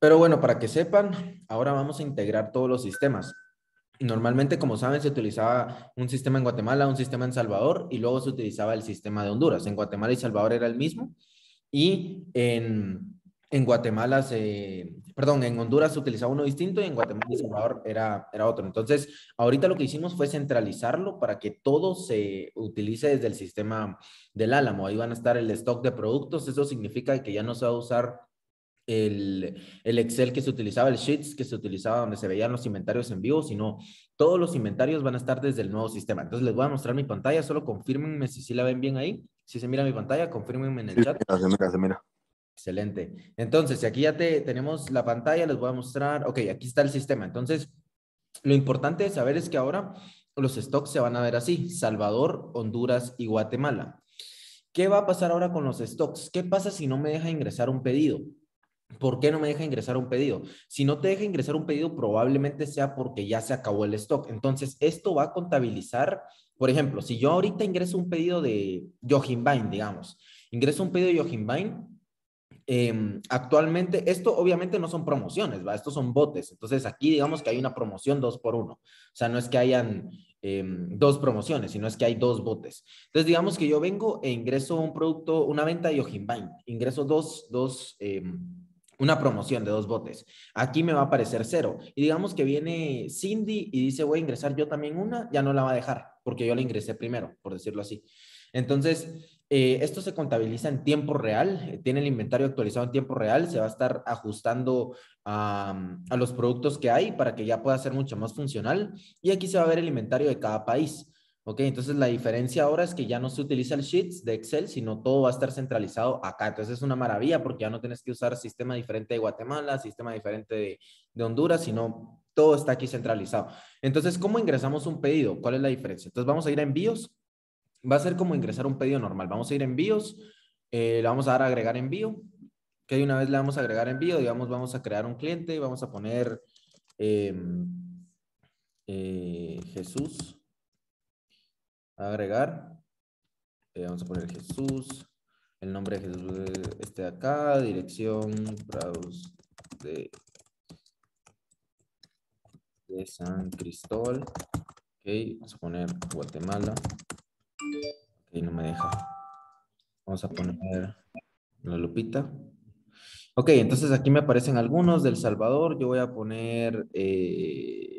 Pero bueno, para que sepan, ahora vamos a integrar todos los sistemas. Normalmente, como saben, se utilizaba un sistema en Guatemala, un sistema en Salvador y luego se utilizaba el sistema de Honduras. En Guatemala y Salvador era el mismo y en, en Guatemala se, perdón, en Honduras se utilizaba uno distinto y en Guatemala y Salvador era, era otro. Entonces, ahorita lo que hicimos fue centralizarlo para que todo se utilice desde el sistema del Álamo. Ahí van a estar el stock de productos. Eso significa que ya no se va a usar el, el, Excel que se utilizaba, el Sheets que se utilizaba donde se veían los inventarios en vivo, sino todos los inventarios van a estar desde el nuevo sistema. Entonces les voy a mostrar mi pantalla, solo confirmenme si, si la ven bien ahí. Si se mira mi pantalla, confirmenme en el chat. Se mira, se mira. Excelente. Entonces, aquí ya te, tenemos la pantalla, les voy a mostrar. Ok, aquí está el sistema. Entonces, lo importante de saber es que ahora los stocks se van a ver así, Salvador, Honduras y Guatemala. ¿Qué va a pasar ahora con los stocks? ¿Qué pasa si no me deja ingresar un pedido? ¿Por qué no me deja ingresar un pedido? Si no te deja ingresar un pedido, probablemente sea porque ya se acabó el stock. Entonces, esto va a contabilizar, por ejemplo, si yo ahorita ingreso un pedido de Johinbain, digamos, ingreso un pedido de Johinbain, eh, actualmente, esto obviamente no son promociones, ¿va? Estos son botes. Entonces, aquí digamos que hay una promoción dos por uno. O sea, no es que hayan eh, dos promociones, sino es que hay dos botes. Entonces, digamos que yo vengo e ingreso un producto, una venta de Johinbain. Ingreso dos, dos, eh, una promoción de dos botes. Aquí me va a aparecer cero. Y digamos que viene Cindy y dice, voy a ingresar yo también una, ya no la va a dejar, porque yo la ingresé primero, por decirlo así. Entonces, eh, esto se contabiliza en tiempo real, tiene el inventario actualizado en tiempo real, se va a estar ajustando a, a, los productos que hay para que ya pueda ser mucho más funcional. Y aquí se va a ver el inventario de cada país. Ok, entonces la diferencia ahora es que ya no se utiliza el Sheets de Excel, sino todo va a estar centralizado acá. Entonces es una maravilla porque ya no tienes que usar sistema diferente de Guatemala, sistema diferente de, Honduras, sino todo está aquí centralizado. Entonces, ¿cómo ingresamos un pedido? ¿Cuál es la diferencia? Entonces vamos a ir a envíos va a ser como ingresar un pedido normal. Vamos a ir a envíos, eh, le vamos a dar a agregar envío, que una vez le vamos a agregar envío, digamos, vamos a crear un cliente, vamos a poner eh, eh, Jesús, agregar, eh, vamos a poner Jesús, el nombre de Jesús este de acá, dirección, de, de San Cristóbal, ok, vamos a poner Guatemala, Ok, no me deja. Vamos a poner la lupita. Ok, entonces aquí me aparecen algunos del Salvador. Yo voy a poner... Eh,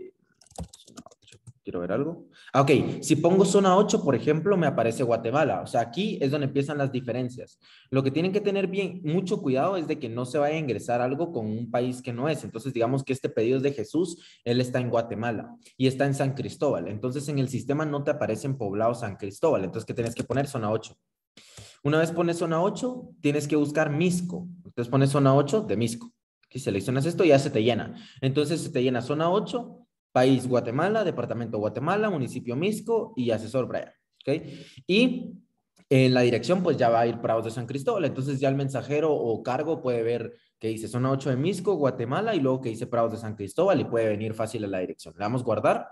quiero ver algo. Ah, ok, si pongo zona 8, por ejemplo, me aparece Guatemala. O sea, aquí es donde empiezan las diferencias. Lo que tienen que tener bien, mucho cuidado es de que no se vaya a ingresar algo con un país que no es. Entonces, digamos que este pedido es de Jesús, él está en Guatemala y está en San Cristóbal. Entonces, en el sistema no te aparece en poblado San Cristóbal. Entonces, ¿qué tienes que poner? Zona 8. Una vez pones zona 8, tienes que buscar Misco. Entonces, pones zona 8 de Misco. Aquí seleccionas esto ya se te llena. Entonces, se te llena zona 8 País Guatemala, Departamento Guatemala, Municipio Misco y Asesor Brian. ¿ok? Y en la dirección pues ya va a ir Prados de San Cristóbal. Entonces ya el mensajero o cargo puede ver que dice zona 8 de Misco, Guatemala y luego que dice Prados de San Cristóbal y puede venir fácil a la dirección. Le damos guardar.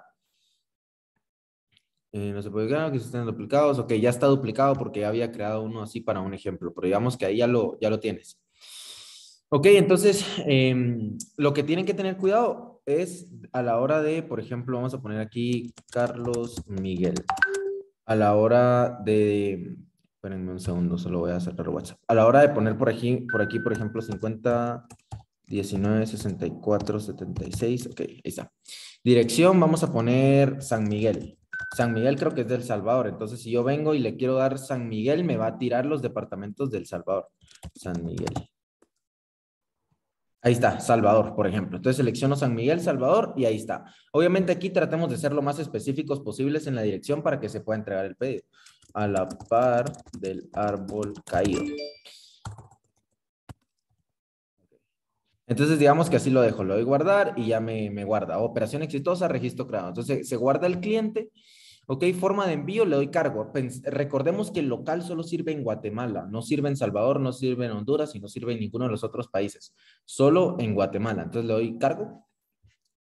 Eh, no se puede crear que estén duplicados. Ok, ya está duplicado porque ya había creado uno así para un ejemplo, pero digamos que ahí ya lo, ya lo tienes. Ok, entonces eh, lo que tienen que tener cuidado es a la hora de, por ejemplo, vamos a poner aquí Carlos Miguel. A la hora de, espérenme un segundo, solo voy a cerrar WhatsApp. A la hora de poner por aquí, por aquí, por ejemplo, 50, 19, 64, 76, ok, ahí está. Dirección, vamos a poner San Miguel. San Miguel creo que es del Salvador, entonces si yo vengo y le quiero dar San Miguel, me va a tirar los departamentos del Salvador. San Miguel. Ahí está, Salvador, por ejemplo. Entonces selecciono San Miguel, Salvador y ahí está. Obviamente aquí tratemos de ser lo más específicos posibles en la dirección para que se pueda entregar el pedido. A la par del árbol caído. Entonces digamos que así lo dejo, lo doy guardar y ya me, me guarda. Operación exitosa, registro creado. Entonces se guarda el cliente Ok, forma de envío, le doy cargo. recordemos que el local solo sirve en Guatemala, no sirve en Salvador, no sirve en Honduras y no sirve en ninguno de los otros países. Solo en Guatemala. Entonces le doy cargo.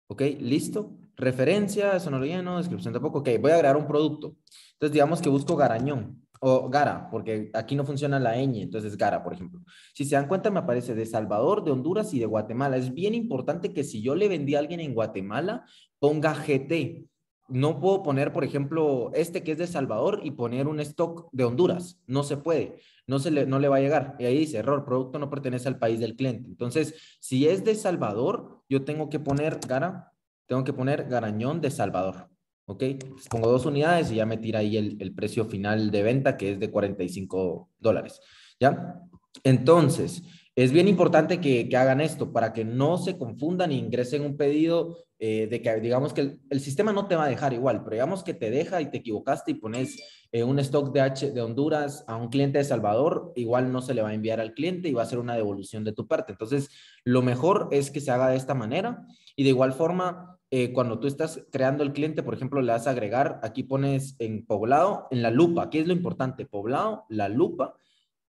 Ok, listo. Referencia, eso no descripción tampoco. Ok, voy a agregar un producto. Entonces digamos que busco garañón. o Gara, porque aquí no funciona la ñ, entonces Gara, por ejemplo. Si se dan cuenta, me aparece de Salvador, de Honduras y de Guatemala. Es bien importante que si yo le vendí a alguien en Guatemala, ponga GT. No puedo poner, por ejemplo, este que es de Salvador y poner un stock de Honduras. No se puede. No, se le, no le va a llegar. Y ahí dice, error, producto no pertenece al país del cliente. Entonces, si es de Salvador, yo tengo que poner Gara, tengo que poner Garañón de Salvador. ¿ok? pongo dos unidades y ya me tira ahí el, precio final de venta, que es de 45 dólares, ¿ya? Entonces, es bien importante que, hagan esto para que no se confundan e ingresen un pedido eh, de que, digamos que el, sistema no te va a dejar igual, pero digamos que te deja y te equivocaste y pones eh, un stock de, H, de Honduras a un cliente de Salvador, igual no se le va a enviar al cliente y va a ser una devolución de tu parte. Entonces, lo mejor es que se haga de esta manera y de igual forma, eh, cuando tú estás creando el cliente, por ejemplo, le vas a agregar, aquí pones en poblado, en la lupa, aquí es lo importante, poblado, la lupa,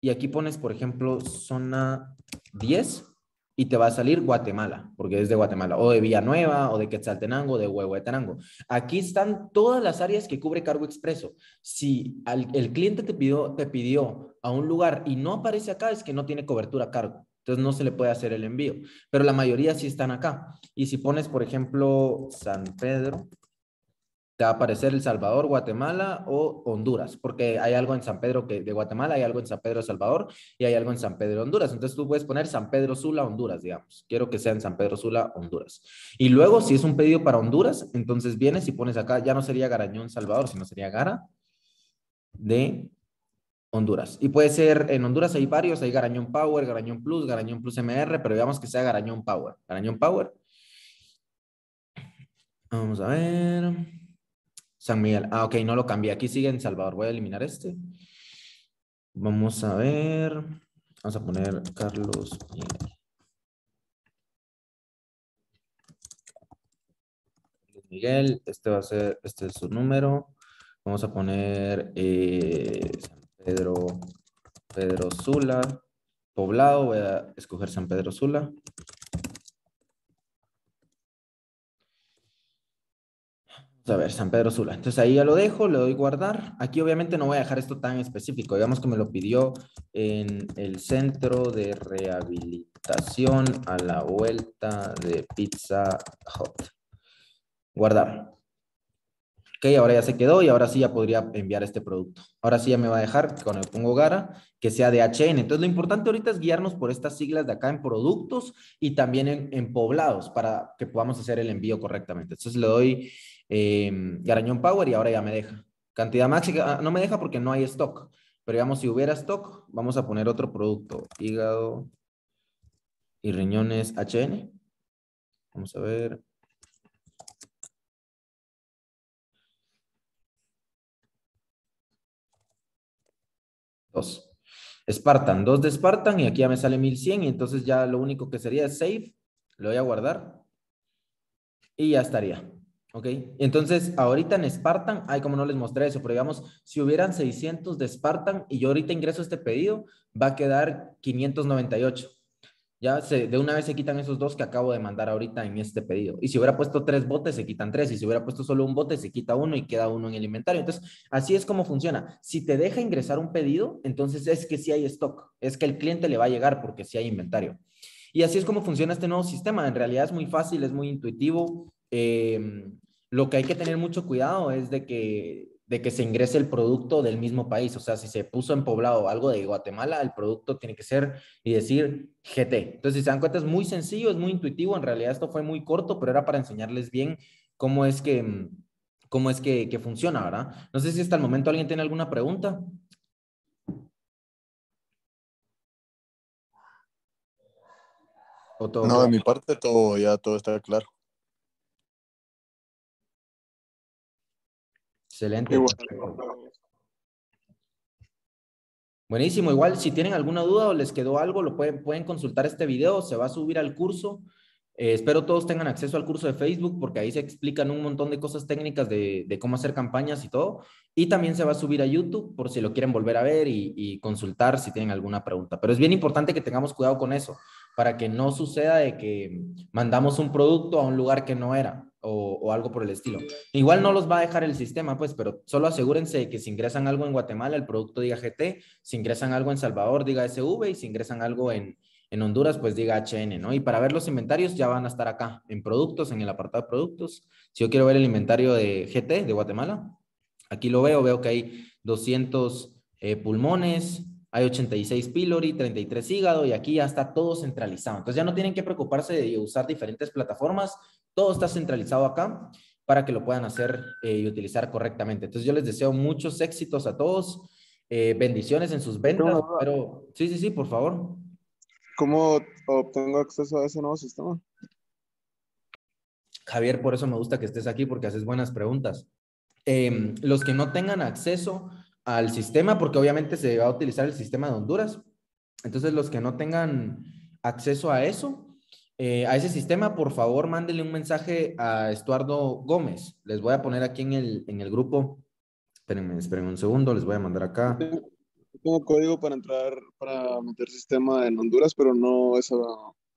y aquí pones, por ejemplo, zona 10 y te va a salir Guatemala, porque es de Guatemala, o de Villanueva, o de Quetzaltenango, de Huehuetenango. Aquí están todas las áreas que cubre Cargo Expreso. Si el cliente te pidió, te pidió a un lugar y no aparece acá, es que no tiene cobertura cargo. Entonces no se le puede hacer el envío, pero la mayoría sí están acá. Y si pones, por ejemplo, San Pedro, te va a aparecer El Salvador, Guatemala o Honduras, porque hay algo en San Pedro que, de Guatemala, hay algo en San Pedro, Salvador y hay algo en San Pedro, Honduras. Entonces tú puedes poner San Pedro Sula, Honduras, digamos. Quiero que sea en San Pedro Sula, Honduras. Y luego, si es un pedido para Honduras, entonces vienes y pones acá, ya no sería Garañón, Salvador, sino sería Gara de Honduras. Y puede ser, en Honduras hay varios, hay Garañón Power, Garañón Plus, Garañón Plus MR, pero digamos que sea Garañón Power. Garañón Power. Vamos a ver. San Miguel. Ah, ok, no lo cambié. Aquí sigue en Salvador. Voy a eliminar este. Vamos a ver. Vamos a poner Carlos Miguel. Este va a ser, este es su número. Vamos a poner eh, Pedro, Pedro Sula, poblado, voy a escoger San Pedro Sula. A ver, San Pedro Sula. Entonces ahí ya lo dejo, le doy guardar. Aquí obviamente no voy a dejar esto tan específico. Digamos que me lo pidió en el centro de rehabilitación a la vuelta de Pizza Hut. Guardar. Ok, ahora ya se quedó y ahora sí ya podría enviar este producto. Ahora sí ya me va a dejar, cuando le pongo Gara, que sea de HN. Entonces lo importante ahorita es guiarnos por estas siglas de acá en productos y también en, poblados para que podamos hacer el envío correctamente. Entonces le doy eh, Garañón Power y ahora ya me deja. Cantidad máxima, ah, no me deja porque no hay stock. Pero digamos, si hubiera stock, vamos a poner otro producto. Hígado y riñones HN. Vamos a ver. Dos. Spartan, dos de Spartan y aquí ya me sale 1100 y entonces ya lo único que sería es save, lo voy a guardar y ya estaría. ¿Ok? Entonces, ahorita en Spartan, ay, como no les mostré eso, pero digamos, si hubieran 600 de Spartan y yo ahorita ingreso este pedido, va a quedar 598. Ya se, de una vez se quitan esos dos que acabo de mandar ahorita en este pedido. Y si hubiera puesto tres botes, se quitan tres. Y si hubiera puesto solo un bote, se quita uno y queda uno en el inventario. Entonces, así es como funciona. Si te deja ingresar un pedido, entonces es que sí hay stock. Es que el cliente le va a llegar porque sí hay inventario. Y así es como funciona este nuevo sistema. En realidad es muy fácil, es muy intuitivo. Em, lo que hay que tener mucho cuidado es de que de que se ingrese el producto del mismo país. O sea, si se puso en poblado algo de Guatemala, el producto tiene que ser y decir GT. Entonces, si se dan cuenta, es muy sencillo, es muy intuitivo. En realidad, esto fue muy corto, pero era para enseñarles bien cómo es que, cómo es que, que funciona, ¿verdad? No sé si hasta el momento alguien tiene alguna pregunta. no, de mi parte todo ya todo está claro. Excelente. Buenísimo. Igual, si tienen alguna duda o les quedó algo, lo pueden, pueden consultar este video. Se va a subir al curso. Eh, espero todos tengan acceso al curso de Facebook porque ahí se explican un montón de cosas técnicas de, cómo hacer campañas y todo. Y también se va a subir a YouTube por si lo quieren volver a ver y, y, consultar si tienen alguna pregunta. Pero es bien importante que tengamos cuidado con eso para que no suceda de que mandamos un producto a un lugar que no era. O, algo por el estilo. Igual no los va a dejar el sistema, pues, pero solo asegúrense de que si ingresan algo en Guatemala, el producto diga GT, si ingresan algo en Salvador, diga SV, y si ingresan algo en, en Honduras, pues diga HN, ¿no? Y para ver los inventarios ya van a estar acá, en productos, en el apartado de productos. Si yo quiero ver el inventario de GT de Guatemala, aquí lo veo, veo que hay 200 eh, pulmones, hay 86 pylori, 33 hígado y aquí ya está todo centralizado. Entonces ya no tienen que preocuparse de usar diferentes plataformas, todo está centralizado acá para que lo puedan hacer eh, y utilizar correctamente. Entonces yo les deseo muchos éxitos a todos, eh, bendiciones en sus ventas, pero sí, sí, sí, por favor. ¿Cómo obtengo acceso a ese nuevo sistema? Javier, por eso me gusta que estés aquí porque haces buenas preguntas. Em, los que no tengan acceso al sistema, porque obviamente se va a utilizar el sistema de Honduras, entonces los que no tengan acceso a eso, eh, a ese sistema, por favor, mándenle un mensaje a Estuardo Gómez. Les voy a poner aquí en el, en el grupo. Espérenme, espérenme un segundo, les voy a mandar acá tengo código para entrar, para meter sistema en Honduras, pero no esa,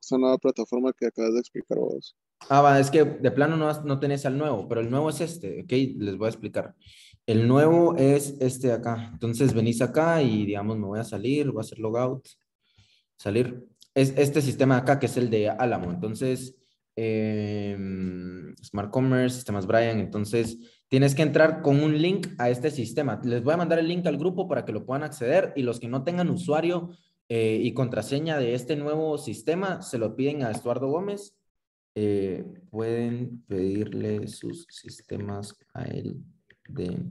esa nueva plataforma que acabas de explicar vos. Ah, va, es que de plano no, no tenés al nuevo, pero el nuevo es este, ok, les voy a explicar. El nuevo es este de acá. Entonces venís acá y digamos me voy a salir, voy a hacer logout, salir. Es este sistema acá que es el de Alamo. Entonces, eh, Smart Commerce, sistemas Brian. Entonces, Tienes que entrar con un link a este sistema. Les voy a mandar el link al grupo para que lo puedan acceder y los que no tengan usuario eh, y contraseña de este nuevo sistema, se lo piden a Estuardo Gómez. Eh, pueden pedirle sus sistemas a él de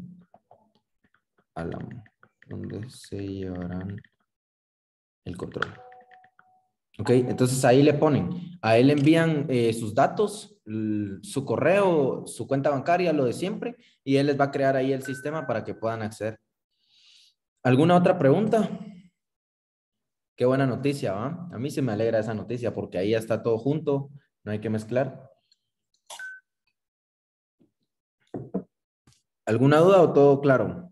Alamo, donde se llevarán el control. Ok, entonces ahí le ponen, a él envían eh, sus datos, su correo, su cuenta bancaria, lo de siempre, y él les va a crear ahí el sistema para que puedan acceder. ¿Alguna otra pregunta? Qué buena noticia, ¿va? A mí se me alegra esa noticia porque ahí ya está todo junto, no hay que mezclar. ¿Alguna duda o todo claro?